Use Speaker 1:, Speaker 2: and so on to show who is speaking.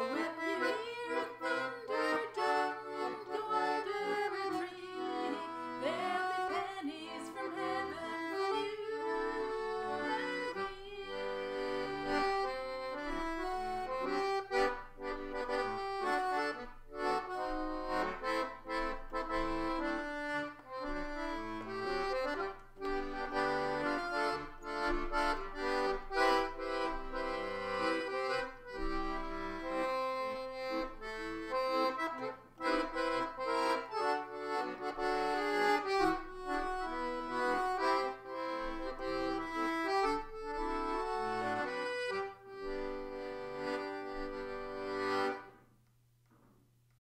Speaker 1: forever.